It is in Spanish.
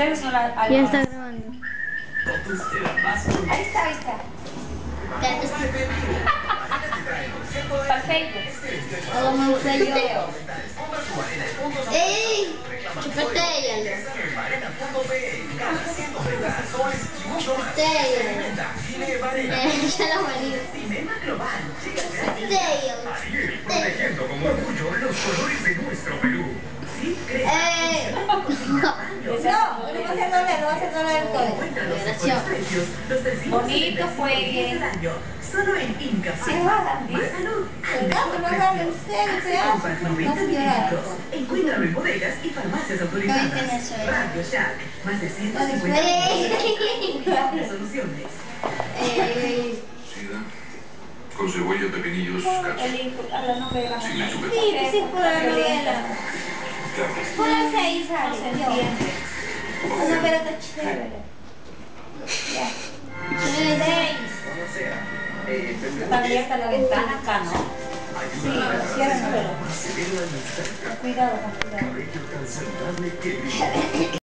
Ustedes son la. Ya está grabando. Ahí está, ahí está. Para Facebook. Todo me gusta yo. ¡Ey! Chupate ella. Chupate ella. Ya la valí. Chupate ella. Protegiendo con orgullo los colores de nuestro Perú. Sí. No, no va a doble, no va a el los 300 Bonito año. Solo en Inca Sí, va, ¿sí? Más salud. ¿Tú no sabes? ¿En serio? ¿Te das? Compras 90 Vas a llorar. mililitros. Encuéntralo en bodegas y farmacias autorizadas. Radio Shack. Más de 150 ¡Eh! múltiples soluciones. ¡Eh! Con cebolla, pepinillos, cacho, El sin lechuga. Sí, sí, por la novela. La seis, entiende. Una pero está chévere. Ya. Seis. Está abierta la ventana acá, ¿no? Sí, cierren, pero. Cuidado, con cuidado.